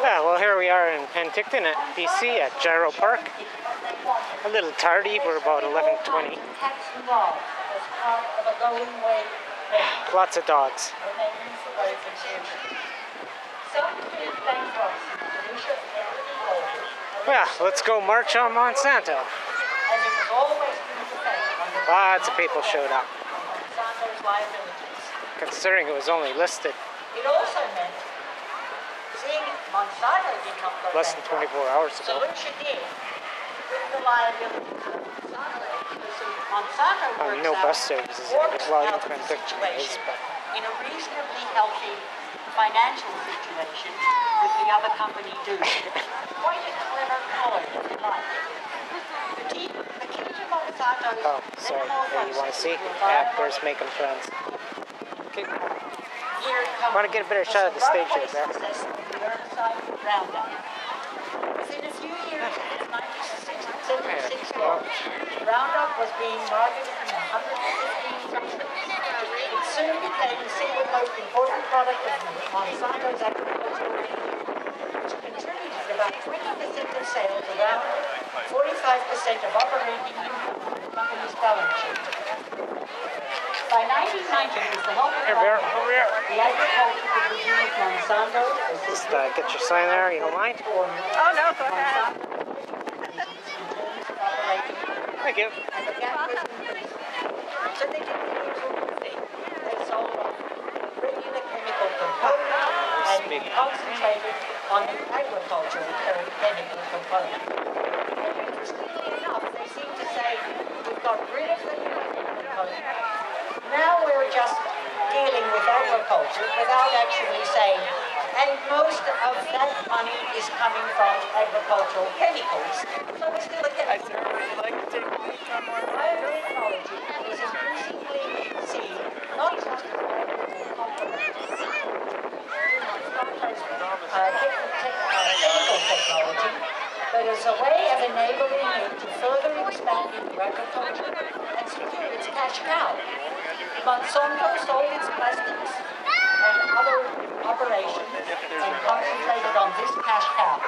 Yeah, well, here we are in Penticton at BC at Gyro Park. A little tardy, we're about 11.20. Lots of dogs. Well, let's go march on Monsanto. Lots of people showed up, considering it was only listed It also meant Monsanto the less than 24 hours So ago. what you did the liability of Monsanto, because Monsanto Um, no bus services in works well, you out can the think there is, situation but in a reasonably healthy financial situation with the other company doing it. Quite a clever ploy, if you like. The key, the key to Monsanto's oh, sorry. You want to see? Actors making friends. Okay. Here it comes. Wanna get a better shot of the stage here, Beth? Process of the herbicide Roundup. A few years, in 1976 Roundup was being marketed in 115 countries. It soon became the single most important product of Monsanto's agricultural which contributed about 20% of sales, around 45% of operating income to the company's balance sheet. By 1990, with the help of Here, Bear, over here. the agriculture division of Monsanto was Just uh, get your sign there, you don't mind? Oh no, go ahead. Thank you. And the gap was increased. So they did the usual thing. They sold off regular chemical components and concentrated on the agricultural chemical component. And interestingly enough, they seem to say, we've got rid of the chemical component. Now we're just dealing agriculture without actually saying, and most of that money is coming from agricultural chemicals. So we're still a chemical. certainly like to take my time more. Biotechnology is increasingly seen not just as a medical complement uh, tech- tech- uh, chemical technology, but as a way of enabling it to further expand into agriculture and secure its cash cow. Monsanto sold its plastics and other operations and concentrated on this cash cow.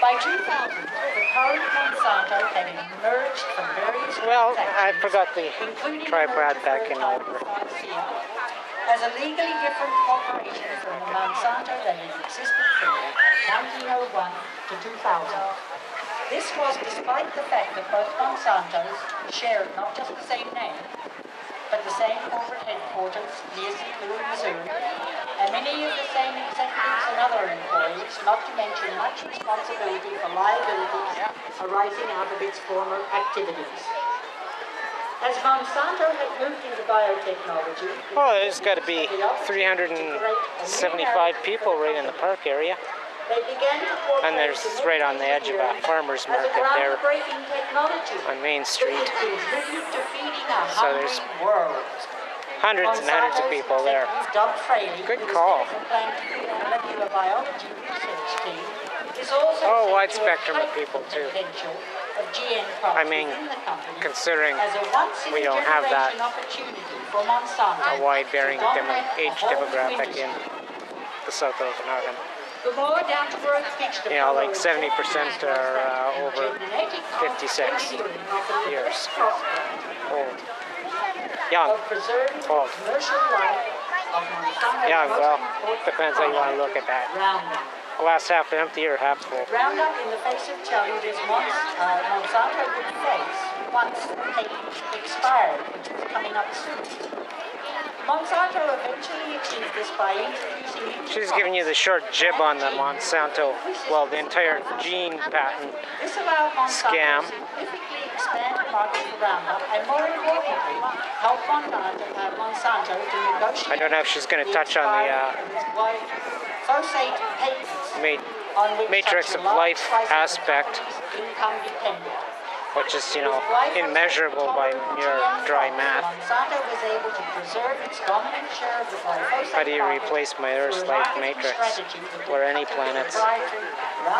By 2000, the current Monsanto had emerged from various Well, I forgot the tripod back in. Pharmacia, as a legally different corporation from the Monsanto that had existed from 1901 to 2000. This was despite the fact that both Monsantos shared not just the same name, but the same corporate headquarters near St. Louis, Missouri, and many of the same executives and other employees, not to mention much responsibility for liabilities arising out of its former activities. As Monsanto had moved into biotechnology, Well, there's got to be 375 people right in the park area. They began to And there's right on the edge of a farmer's market there on Main Street. would contribute to feeding a So there's. Hundreds and hundreds of people there. Good call. head of the Plant Molecular Biology Research Team, is also Oh, wide spectrum of people, too. the potential of GM crops I mean, within the company considering as a once in we don't have that opportunity for Monsanto a wide bearing demo- age demographic in the south of Okanagan. The more down to earth pitch the You know, like 70% are, uh, over 56 engineering of the years. Old. Young. of preserving the Old. commercial life of Young, well, depends how you want to look at that. Glass half empty or half full. Roundup in the face of challenges Mons, uh, Monsanto would face once the patent expired, which was coming up soon. Monsanto eventually achieved this by introducing She's giving you the short jib on the Monsanto, well, the entire gene patent. This allowed Monsanto Scam. to expand the market for Roundup and more importantly, help Monsanto, uh, to negotiate I don't know if she's gonna touch on the, uh, phosphate patents Ma- on which matrix of life slice of the aspect. income depended. Which is, you know, immeasurable by mere dry math. Monsanto was able to preserve its dominant share of the glyphosate How do you replace my Earth's through a life matrix? Or any planets?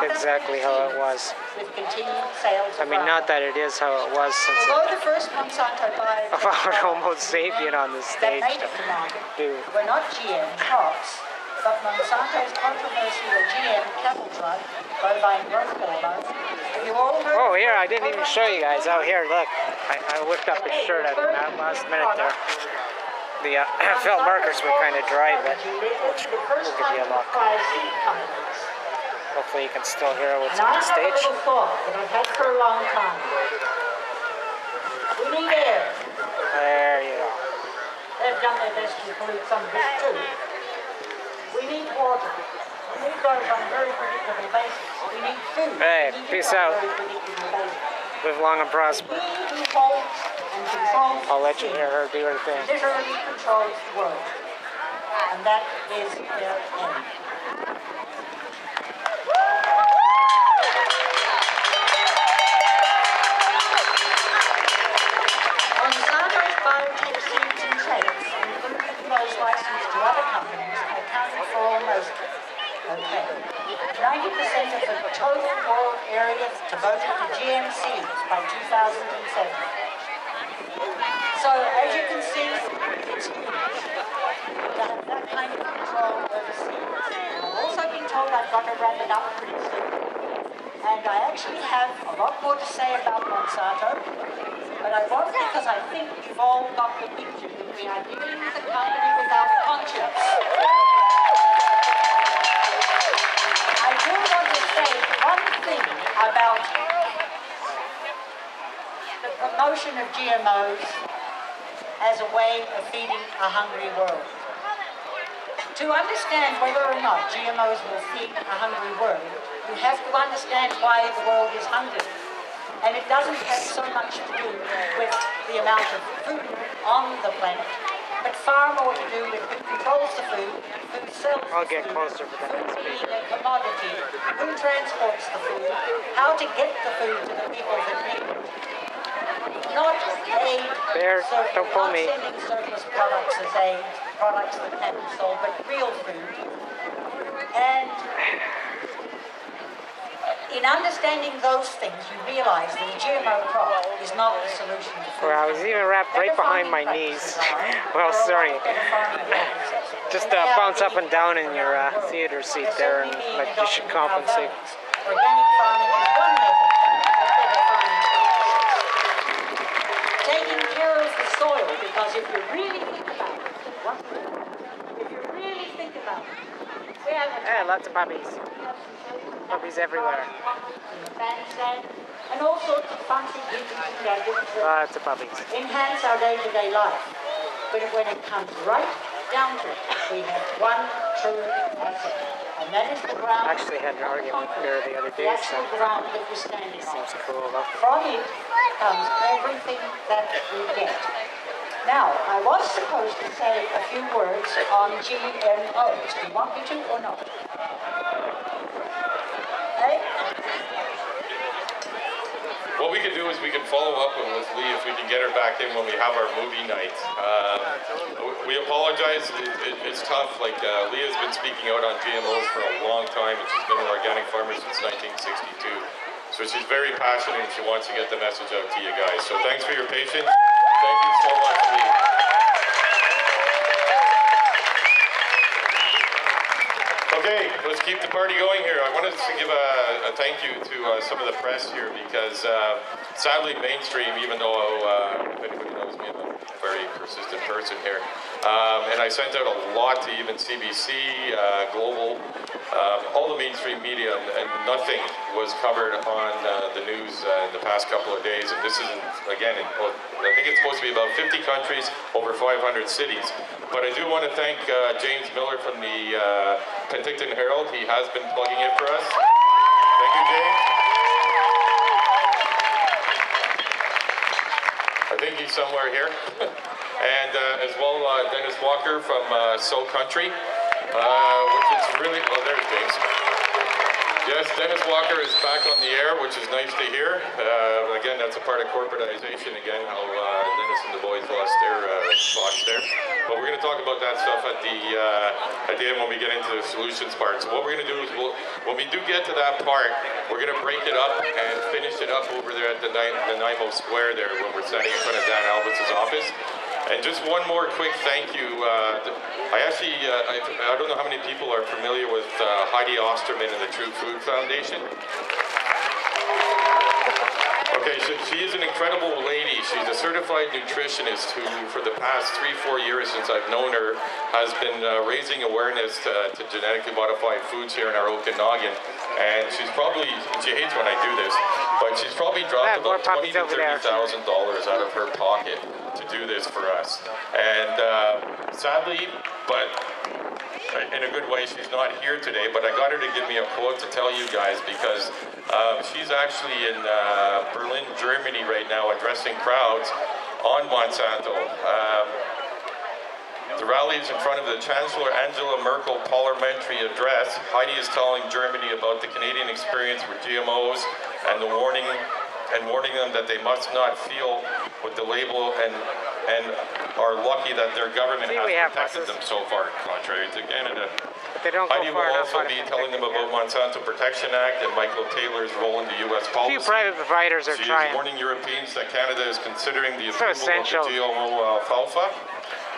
Exactly how it was. With continued sales I mean, not that it is how it was since Although the first Monsanto I found Homo sapien on the stage made to it to market do. were not GM crops, but Monsanto's controversial GM cattle drug, bovine growth hormone, Oh, here, I didn't even show you guys. Oh, here, look. I, I whipped up his shirt at the last minute there. The uh, felt markers were kind of dry, but we'll, give you a look. Hopefully you can still hear what's on the stage. a. There you go. They've done their best to pollute some of it too. We need water. We need those on a very predictable basis. Hey, peace out. Live long and prosper. I'll let you hear her do her thing. literally controls the world. And that is their end. Of the total world area devoted to seeds by 2007. So as you can see, that kind of control over seeds. I've also been told I've got to wrap it up pretty soon. And I actually have a lot more to say about Monsanto, but I won't because I think you've all got the picture that we are dealing with a company without conscience. About the promotion of GMOs as a way of feeding a hungry world. To understand whether or not GMOs will feed a hungry world, you have to understand why the world is hungry. And it doesn't have so much to do with the amount of food on the planet, but far more to do with who controls the food, who sells I'll the get food, closer for the food being a commodity, who transports the food, how to get the food to the people that need it. Not aid. There, surplus- don't pull me. Sending surplus products as aid, products that can be sold, but real food. And in understanding those things, you realize that a GMO crop is not the solution. Well, I was even wrapped right behind my knees. well, There are a sorry. lot of better farming practices. Just uh, bounce up and down in your uh, adopted around the world. theater seat there, and like you should adopted in our compensate. Organic farming is one method of better farming. Taking care of the soil, because if you really think about it, if you really think about it, we have Yeah, lots of puppies. Puppies everywhere. and all sorts of fancy gadgets that Lots of puppies. enhance our day-to-day life. But when it comes right down to it, we have one true asset, and that is the ground. Actually had an argument there the other The day, actual so ground that we're standing on. seems cool though. From it comes everything that we get. Now, I was supposed to say a few words on GMOs. Do you want me to or not? Hey? What we could follow up with Lee if we can get her back in when we have our movie night. W- we apologize. It, it, it's tough. Like uh, Leah's been speaking out on GMOs for a long time, and she's been an organic farmer since 1962. So she's very passionate, and she wants to get the message out to you guys. So thanks for your patience. Thank you so much, Lee. Okay, let's keep the party going here. I wanted to give a, a thank you to uh, some of the press here because uh, sadly, mainstream, even though uh, if anybody knows me, I'm a very persistent person here, um, and I sent out a lot to even CBC, uh, Global, um, all the mainstream media, and, nothing was covered on uh, the news uh, in the past couple of days. And this is, in, again, in, I think supposed to be about 50 countries, over 500 cities. But I do want to thank uh, James Miller from the uh, Penticton Herald. He has been plugging it for us. Thank you, James. I think he's somewhere here. and uh, as well, uh, Dennis Walker from uh, So Country, uh, which is really, oh, there's James. Yes, Dennis Walker is back on the air, which is nice to hear. Uh, again, that's a part of corporatization. Again, how uh, Dennis and the boys lost their uh, there. But we're going to talk about that stuff at the uh, at the end when we get into the solutions part. So what we're going to do is, we'll, when we do get to that part, we're going to break it up and finish it up over there at the, Ni- Square there when we're standing in front of Dan Albas's office. And just one more quick thank you. Uh, I actually, uh, I, I don't know how many people are familiar with uh, Heidi Osterman and the True Food Foundation. Okay, so she is an incredible lady. She's a certified nutritionist who, for the past three, four years since I've known her, has been uh, raising awareness to, to genetically modified foods here in our Okanagan. And she's probably, she hates when I do this, but she's probably dropped about twenty to thirty thousand dollars out of her pocket to do this for us. And uh, sadly, but in a good way, she's not here today, but I got her to give me a quote to tell you guys because um, she's actually in uh, Berlin, Germany right now addressing crowds on Monsanto. Um, the rally is in front of the Chancellor Angela Merkel parliamentary address. Heidi is telling Germany about the Canadian experience with GMOs and the warning and warning them that they must not feel with the label and and are lucky that their government has protected them so far, contrary to Canada. But they don't go Heidi will also be telling them about Monsanto Protection Act and Michael Taylor's role in the U.S. A policy. few private providers are She is warning Europeans that Canada is considering the So approval essential. of the GMO alfalfa,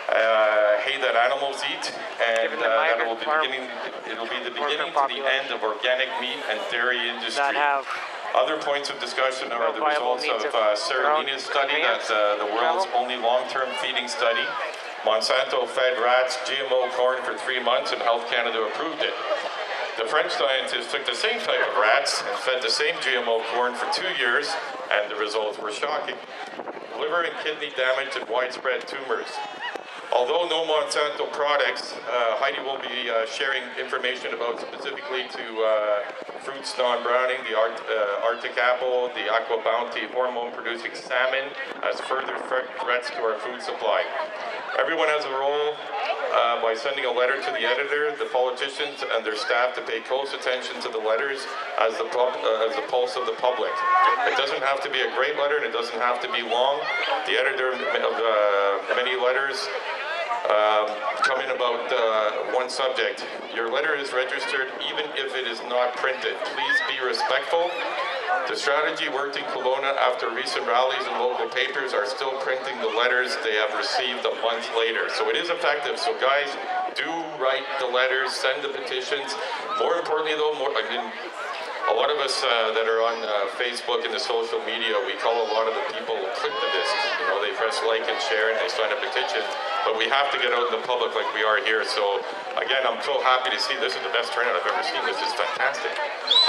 uh, hay that animals eat, and uh, that will be beginning. It'll be the beginning to the end of organic meat and dairy industry. have Other points of discussion are the results of uh, Sarah study, that's uh, the world's only long-term feeding study. Monsanto fed rats GMO corn for three months, and Health Canada approved it. The French scientists took the same type of rats and fed the same GMO corn for two years, and the results were shocking. Liver and kidney damage and widespread tumors. Although no Monsanto products, uh, Heidi will be uh, sharing information about specifically to uh, fruits non-browning, the Art, uh, Arctic apple, the Aqua Bounty hormone-producing salmon as further threats to our food supply. Everyone has a role uh, by sending a letter to the editor, the politicians, and their staff to pay close attention to the letters as the uh, as the pulse of the public. It doesn't have to be a great letter, and it doesn't have to be long. The editor of many letters um, coming about uh, one subject. Your letter is registered even if it is not printed. Please be respectful. The strategy worked in Kelowna after recent rallies and local papers are still printing the letters they have received a month later. So it is effective. So guys, do write the letters, send the petitions. More importantly though, more, I mean, a lot of us uh, that are on uh, Facebook and the social media, we call a lot of the people click the disc. You know, they press like and share and they sign a petition. But we have to get out in the public like we are here. So again, I'm so happy to see this is the best turnout I've ever seen. This is fantastic.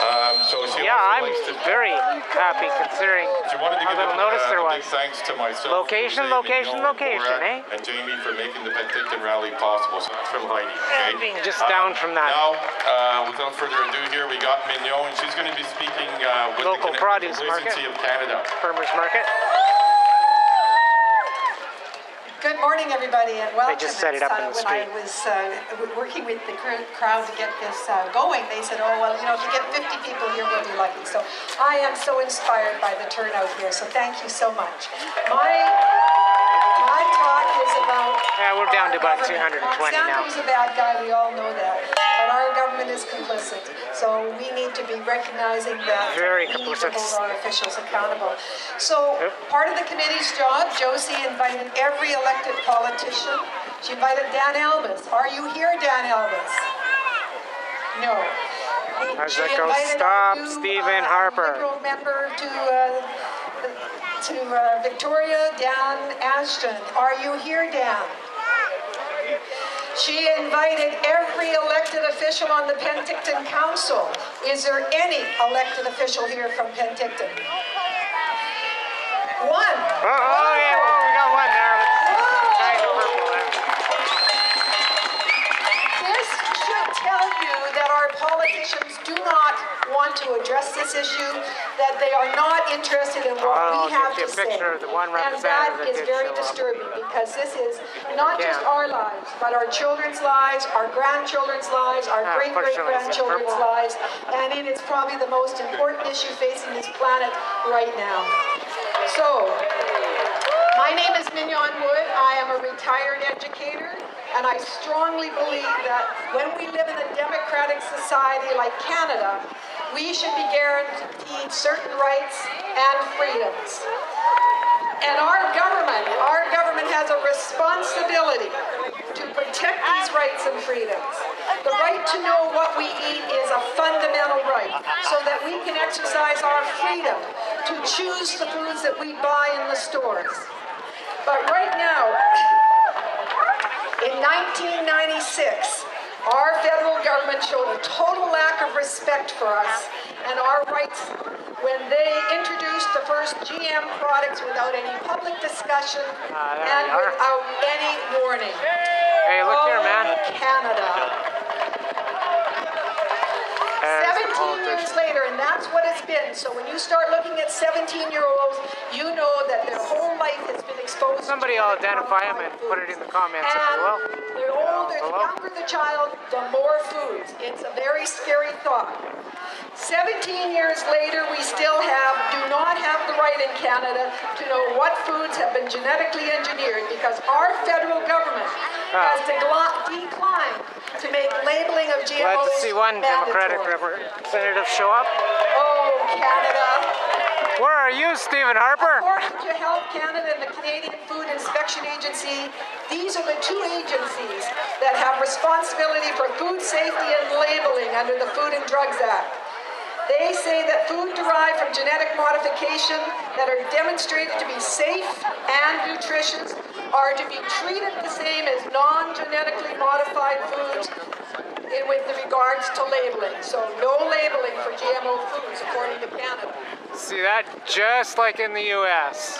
Um, so she Yeah, I'm to. very happy considering She wanted to give little a, notice uh, there was. big thanks to myself, Location, Jose, location, Mignon, location, Borat, eh? And Jamie for making the Penticton rally possible. So that's from Heidi. Okay? Being just down from that. Now, uh, without further ado, here we got Mignon, and she's going to be speaking uh, with Local the produce market. of Canada. Farmers Market. Good morning, everybody, and welcome. just set it up in It's, the uh, When I was uh, working with the crowd to get this uh, going, they said, oh, well, you know, if you get 50 people here, we'll be lucky. So I am so inspired by the turnout here, so thank you so much. My, my talk is about... Yeah, we're down to about 220 now. Monsanto's a bad guy, we all know that. Our government is complicit, so we need to be recognizing that Very we need to hold our officials accountable. So Yep. part of the committee's job, Josie invited every elected politician. She invited Dan Albas. Are you here, Dan Albas? No. How's She that go? Stop, new, Stephen uh, Harper. Liberal member to uh, to uh, Victoria, Dan Ashton. Are you here, Dan? She invited every elected official on the Penticton Council. Is there any elected official here from Penticton? One. Oh, oh yeah, to address this issue, that they are not interested in what we have get to say. the one And that is very disturbing because this is not just our lives, but our children's lives, our grandchildren's lives, our Ah, great great grandchildren's lives, and it is probably the most important issue facing this planet right now. So, my name is Mignon Wood. I am a retired educator, and I strongly believe that when we live in a democratic society like Canada, we should be guaranteed certain rights and freedoms. And our government, our government has a responsibility to protect these rights and freedoms. The right to know what we eat is a fundamental right so that we can exercise our freedom to choose the foods that we buy in the stores. But right now, in 1996, our federal government showed a total lack of respect for us and our rights when they introduced the first GM products without any public discussion there and without any warning. Hey, look here, man. Oh, Canada. The 17 years later, and that's what it's been. So when you start looking at 17 year olds, you know that their whole life has been exposed Somebody will identify them and put it in the comments if you will. Older, the younger the child, the more foods. It's a very scary thought. 17 years later, we still have, do not have the right in Canada to know what foods have been genetically engineered because our federal government ah. has degla- declined to make labeling of GMOs Glad to see one Democratic representative show up. Oh, Canada. Where are you, Stephen Harper? According to Health Canada and the Canadian Food Inspection Agency, these are the two agencies that have responsibility for food safety and labeling under the Food and Drugs Act. They say that food derived from genetic modification that are demonstrated to be safe and nutritious are to be treated the same as non-genetically modified foods with regards to labeling. So no labeling for GMO foods according to Canada. See that? Just like in the U.S.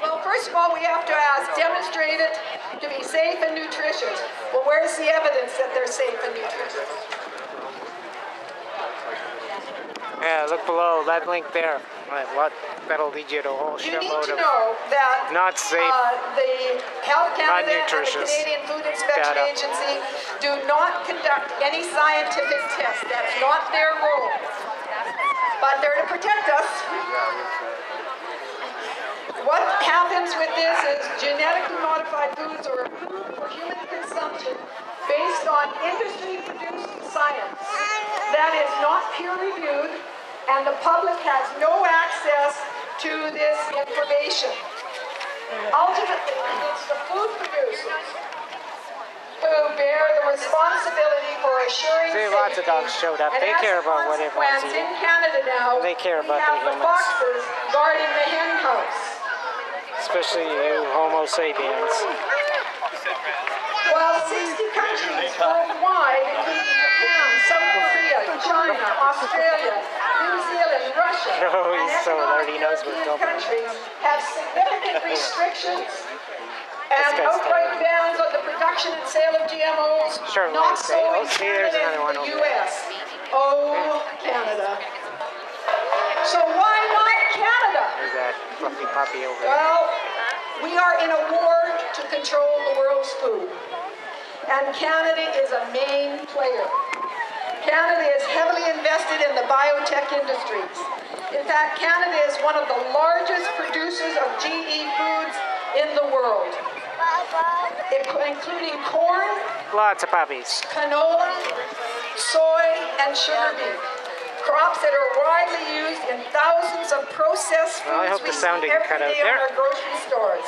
Well, first of all, we have to ask, demonstrate it to be safe and nutritious. Well, where's the evidence that they're safe and nutritious? Yeah, look below that link there. Right, What? That'll lead you to a whole You need shitload to of. know that Not safe. uh, the Health Canada and the nutritious Canadian Food Inspection data. Agency do not conduct any scientific tests. That's not their role. But they're to protect us. What happens with this is genetically modified foods are approved for human consumption based on industry-produced science that is not peer-reviewed, and the public has no access to this information. Ultimately, it's the food producers who bear the responsibility for assuring See, safety. lots of dogs showed up. They care about what everyone's eating. in Canada now, They care about the the humans. foxes guarding the hen house. Especially you Homo sapiens. Well, 60 countries worldwide, including Japan, South Korea, China, Australia, New Zealand, Russia, Oh, and he's so alert, he knows what's economic going on. countries have significant restrictions and outright bans on the production and sale of GMOs. Sure, not so in Canada and the. U.S. Oh, Canada. So why not Canada? There's that fluffy puppy over there. Well, we are in a war to control the world's food. And Canada is a main player. Canada is invested in the biotech industries. In fact, Canada is one of the largest producers of GE foods in the world, including corn, Lots of puppies. canola, soy, and sugar beet. Crops that are widely used in thousands of processed foods Well, I hope we the sound see every cut out day there. in our grocery stores.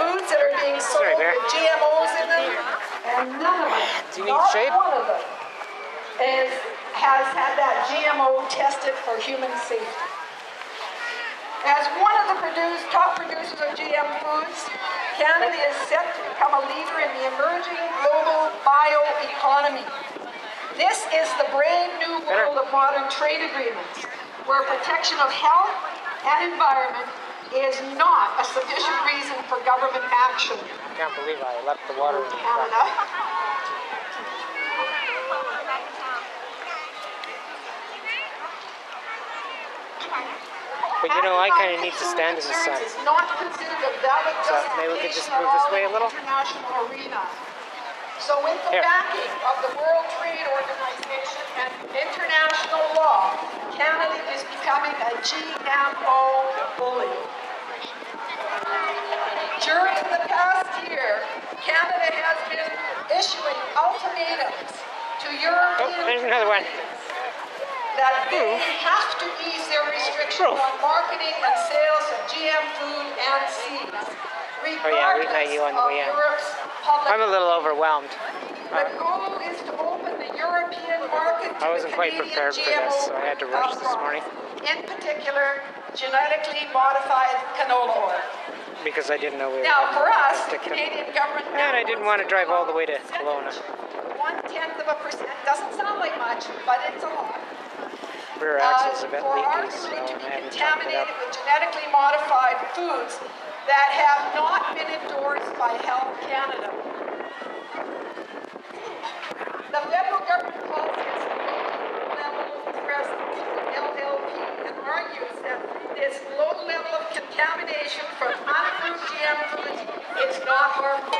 Foods that are being sold Sorry, with GMOs in them, and none of them, Do you need not shade? one of them, is, has had that GMO tested for human safety. As one of the produce, top producers of GM foods, Canada is set to become a leader in the emerging global bioeconomy. This is the brave new world of modern trade agreements, where protection of health and environment is not a sufficient reason for government action. I can't believe I left the water in. Canada. But you know, I kind of need to stand in the sun. It's not considered a valid So maybe we could just move this way a little? International arena. So with the Here. backing of the World Trade Organization and international law, Canada is becoming a GMO bully. During the past year, Canada has been issuing ultimatums to European... Oh, there's another one. That they have to ease their restrictions on marketing and sales of GM food and seeds. Oh, yeah, we met you on the way in. of Europe's I'm a little overwhelmed. the goal is to open the European market to I wasn't the quite Canadian prepared for this, so I had to rush this morning. In particular, genetically modified canola oil. because I didn't know we were Now, having for a us, the Canadian government. And I didn't want to drive all the way to Kelowna. Kelowna. One tenth of a percent doesn't sound like much, but it's a lot. Rear Uh, axle's a bit for our leaky, food to be haven't topped it contaminated with genetically modified foods that have not been endorsed by Health Canada. The federal government calls this low-level presence, LLP, and argues that this low level of contamination from unapproved GM foods is not harmful.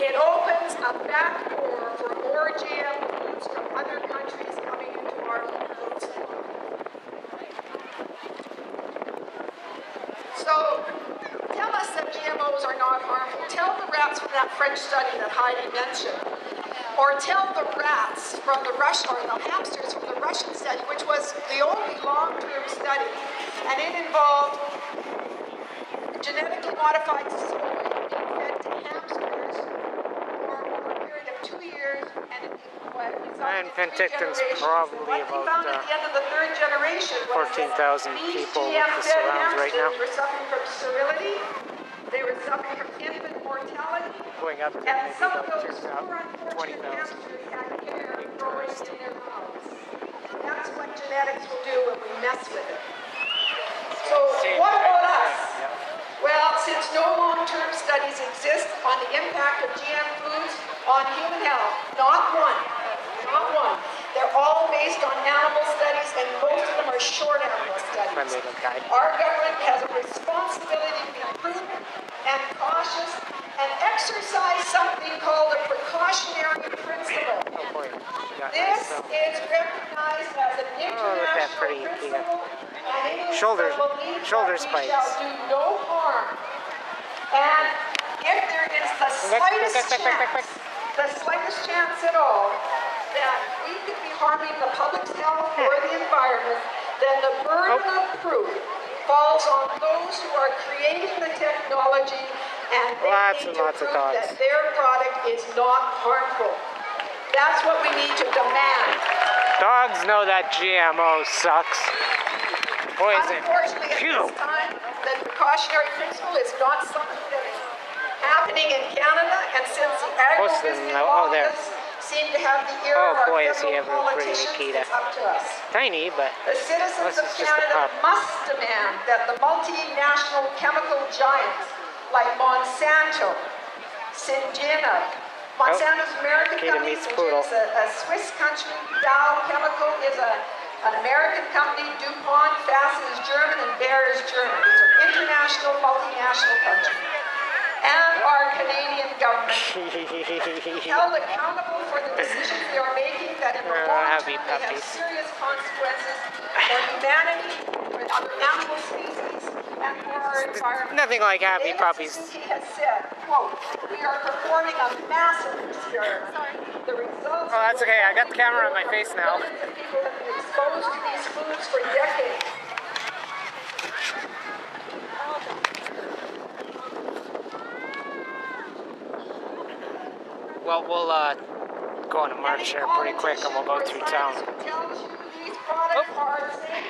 It opens a back door for more GM foods from other countries coming into our food supply. So tell us that GMOs are not harmful. Tell the rats from that French study that Heidi mentioned. Or tell the rats from the Russian, or the hamsters from the Russian study, which was the only long-term study. And it involved genetically modified soy being fed to hamsters for over a period of two years, and it resulted And Penticton's probably What about, found uh, at the end of the third generation was that 14,000 these people with the surrounds right now. were suffering from sterility, they were suffering from infant mortality, Going up to and some of those poor 2,000, unfortunate 20,000. had hair growing in their mouths. That's what genetics will do when we mess with it. So what about us? Well, since no long-term studies exist on the impact of GM foods on human health, not one, not one. They're all based on animal studies, and most of them are short animal studies. Friendly little guy. Our government has a responsibility to be prudent and cautious and exercise something called a precautionary principle. Boy, she got This is recognized as an Oh, look at that international pretty principle, is Shoulder- shoulder spikes. do no harm. And if there is the slightest chance, the slightest chance at all, that we could be harming the public's health or the environment, then the burden Oh. of proof falls on those who are creating the technology and they Lots need and to lots of prove dogs. that their product is not harmful. That's what we need to demand. Dogs know that GMO sucks. Poison. Unfortunately, at Phew. this time, the precautionary principle is not something that is happening in Canada, and since the agribusiness oh, there. seem to have the ear Oh, of our boy, is he ever pretty, Nikita. it's up to us. Tiny, but The citizens of it's just a Canada must demand that the multinational chemical giants like Monsanto, Syngenta, Monsanto's American Nikita company, poodle. is a, a Swiss country, Dow Chemical is a, an American company, DuPont, BASF is German, and Bayer is German. These are international multinational countries. And our Canadian government held accountable for the decisions they are making that in the Uh, long term may have serious consequences for humanity, for other animal species, and for our environment. Nothing like happy puppies. Has said, quote, we are performing a massive experiment. The results Oh, that's okay. I got the camera on my face now. People have been exposed to these foods for decades. well, we'll uh, go on a march here pretty quick and we'll go through town. Tells you these products are safe.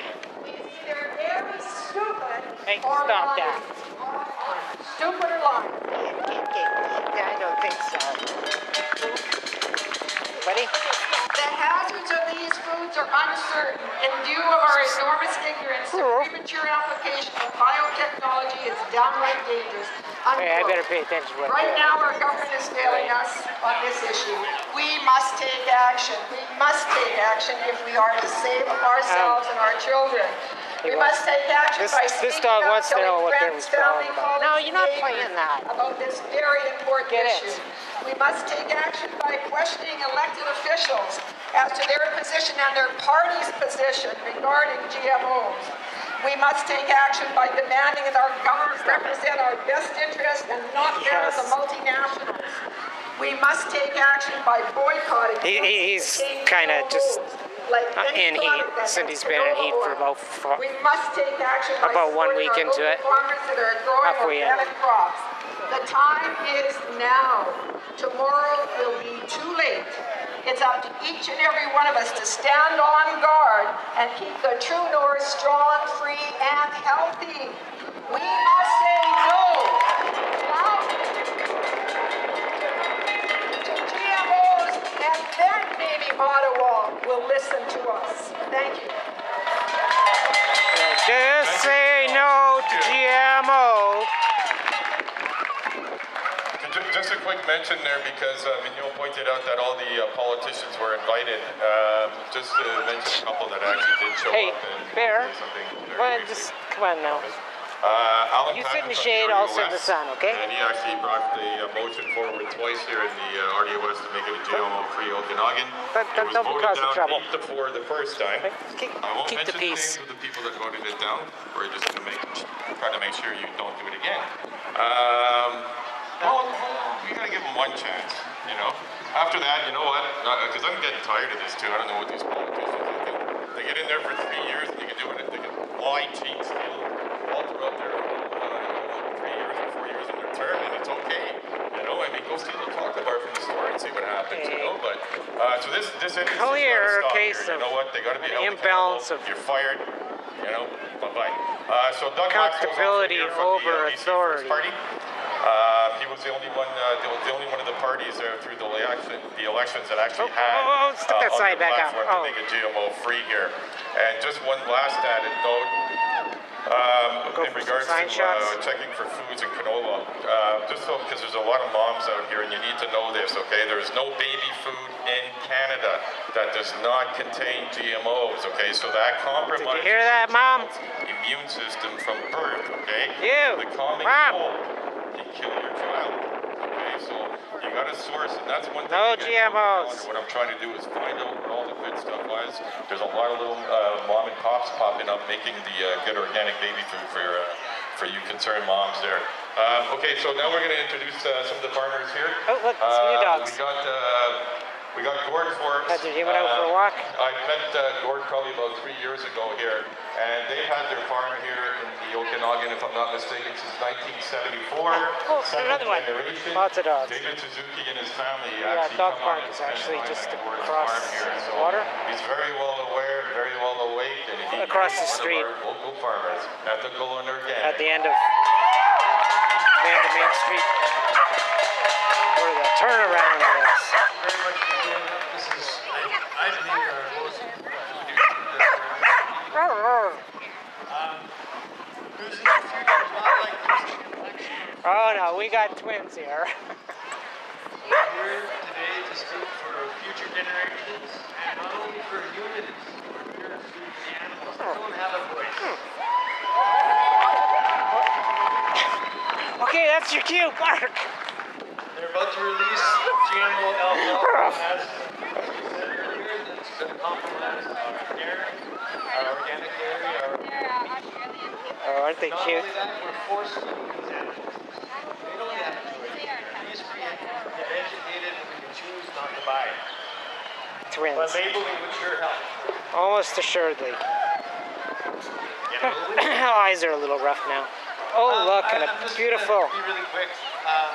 It's either very stupid Hey, stop lying. that. Stupid or lying. I don't think so. Buddy? The hazards of these foods are uncertain. In view of our enormous ignorance, the premature application of biotechnology is downright dangerous. Hey, I better pay attention Right I'm now, our government is failing us on this issue. We must take action. We must take action if we are to save ourselves oh. and our children. We Hey, must take action this- by this speaking dog up, wants to know what they're friends, family, installing about. colleagues, No, you're not neighbors playing that. About this very important Get it. issue. We must take action by questioning elected officials as to their position and their party's position regarding GMOs. We must take action by demanding that our governments represent our best interest and not that of the Yes. multinationals. We must take action by boycotting. He- he- he's kinda GMOs, just, like in heat. Cindy's been in heat for about fo- We must take action about one week into it. farmers that are Halfway in. crops. The time is now. Tomorrow will be too late. It's up to each and every one of us to stand on guard and keep the true north strong, free, and healthy. We must say no then maybe Ottawa will listen to us. Thank you. Just say no to GMO. Just a quick mention there because uh, Mignon pointed out that all the uh, politicians were invited. Um, just to mention a couple that actually did show Hey, up and Bear, say something. very Well, just come on now. Uh, You sit in the shade, I'll sit in the sun, okay? And he actually brought the uh, motion forward twice here in the uh, RDOS to make it a GMO-free Okanagan. But- it but was voted cause down trouble. eight to four the first time. Keep, I won't keep the mention peace. names of the people that voted it down. We're just going to make try to make sure you don't do it again. Um, well, we got to give them one chance. You know. After that, you know what? Because I'm getting tired of this too. I don't know what these politicians can, they get in there for three years and they can do it. They can lie, cheat, steal all throughout their uh, three years or four years in their term, and it's okay. You know, I mean, go steal a chocolate bar from the store and see what happens. You know, but uh, so this this industry's Clear case here. You know of what? They got to be an imbalance accountable. of You're fired. You know, bye bye. Uh, so Doug Accountability here from over the, uh, authority. Party. Uh, he was the only one, uh, the, the only one of the parties there through the election, the elections that actually Oh, had oh, oh, stick uh, that on side the back up. platform Oh. to make it GMO free here. And just one last added note. Um, in regards to uh, checking for foods in canola, uh, just so because there's a lot of moms out here, and you need to know this, okay? There is no baby food in Canada that does not contain GMOs, okay? So that compromises Did you hear that, Mom? immune system from birth, okay? You, the common Mom. cold can kill your child, okay? So you got to source, and that's one thing. No you gotta do on the GMOs. What I'm trying to do is find out where good stuff was. There's a lot of little uh, mom and pops popping up making the uh, good organic baby food for your, uh, for you concerned moms there. Um, okay, so now we're going to introduce uh, some of the farmers here. Oh, look, some new Uh, dogs. We got uh, we got Gord Forbes. Patrick, you went out for a Uh, walk? I met uh, Gord probably about three years ago here, and they've had their farm here in the Okanagan, if I'm not mistaken, since 1974. Oh, Second another one. generation. Lots of dogs. David Suzuki and his family Yeah, actually dog park is actually just across here. the So water. He's very well aware, very well awake, and he Across the street. local farmers, ethical and organic. At the end of the end of Main Street, turnaround. This is, I. Oh no, we got twins here. Today to speak for future generations and not only for humans. To for animals have a voice. Okay, that's your cue, Mark. About to release GMO alfalfa as we said earlier, that's going to compromise our dairy, our organic dairy, our Oh, aren't they Not cute? that, we're force feeding these animals. They don't have choice. These get educated and we can choose not to buy it. But Twins. labeling would sure help. Almost assuredly. Get a little weird. Eyes are a little rough now. Oh, Um, look, I- and a beautiful. Be really quick. Um,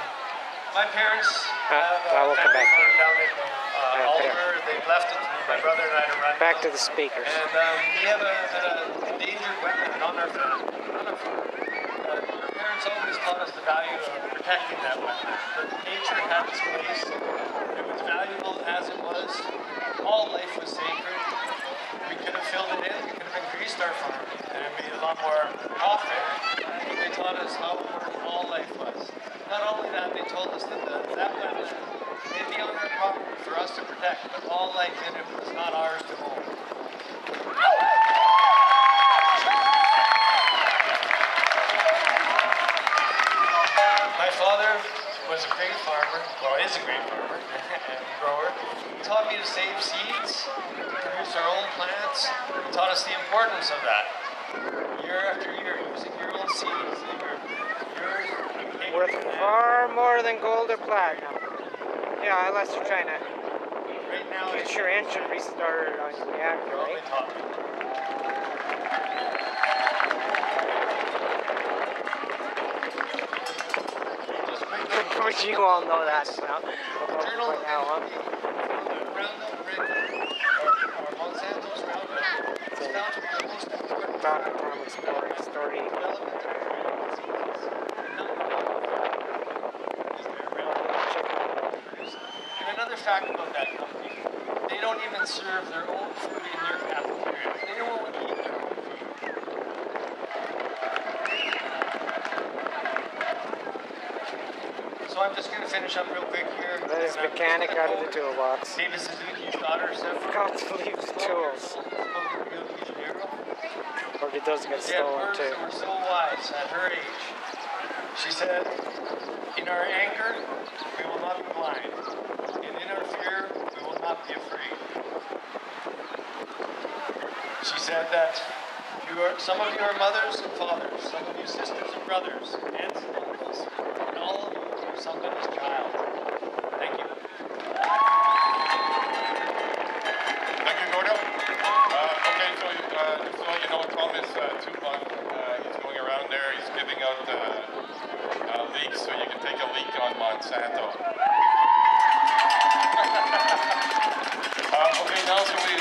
my parents Uh, have I a will come back farm down in uh. Oliver. They've left it to me, my brother and I to run. Back to the speakers. And um, we have a, an endangered wetland on our farm. On our farm. Uh, our parents always taught us the value of protecting that wetland. But nature had its place. It was valuable as it was. All life was sacred. We could have filled it in. We could have increased our farm and made a lot more profit. They taught us how important all life was. Not only that, they told us that the, that wetland may be on our property for us to protect, but all life in it was not ours to own. My father was a great farmer, well, is a great farmer and grower. He taught me to save seeds, produce our own plants. He taught us the importance of that. Year after year, using your own seeds. They were yours. you take Worth far more than gold or platinum. Yeah, unless you're trying to get your engine restarted on your reactor, right? taught you all know that now. By now, huh? Roundup Ready, or, or Monsanto's Roundup, is found to be the most important story. development of Canadian seeds. And not is their Roundup producing. And about that company, they don't even serve their own food in their cafeteria. They don't eat their own food. So I'm just going to finish up real quick here. Let his And I'm just mechanic out of the toolbox. David Suzuki's daughter said, Forgot to leave the tools. Or he does get stolen too. that were so wise at her age. She said, In our anger, we will not be blind. And in our fear, be afraid. She said that you are, some of you are mothers and fathers, some of you sisters and brothers, aunts and uncles, and all of you are somebody's child. Thank you. Thank you, Gordo. Uh, okay, so, uh, just so you know, Thomas uh, Tupon, uh, he's going around there, he's giving out uh, uh, leeks so you can take a leak on Monsanto. We,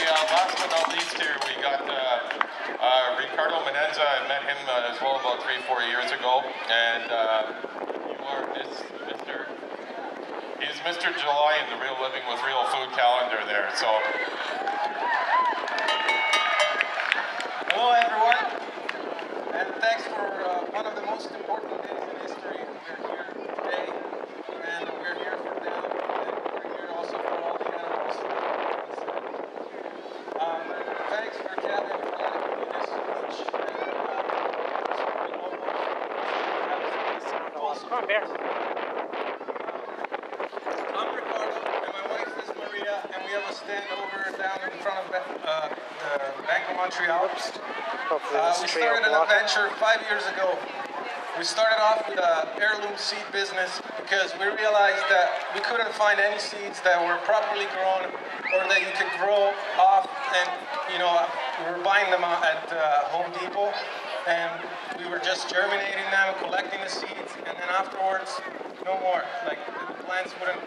uh, last but not least here, we got uh, uh, Ricardo Menenza. I met him uh, as well about three, four years ago, and uh, you are Mr. He's Mr. July in the Real Living with Real Food calendar there, so. Hello, everyone, and thanks for uh, one of the most important days in history. We're here today, and we're here for them, and we're here also for all the animals. Um, thanks for Kevin for letting me do this speech. And, uh, almost- Come on, Bear. I'm Ricardo, and my wife is Maria, and we have a stand over down in front of uh, the Bank of Montreal. Hopefully Uh, this we tree started will an block it. adventure five years ago. We started off with a heirloom seed business because we realized that we couldn't find any seeds that were properly grown or that you could grow off. And you know, we were buying them at uh, Home Depot, and we were just germinating them, collecting the seeds, and then afterwards, no more. Like the plants wouldn't.